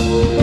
Oh.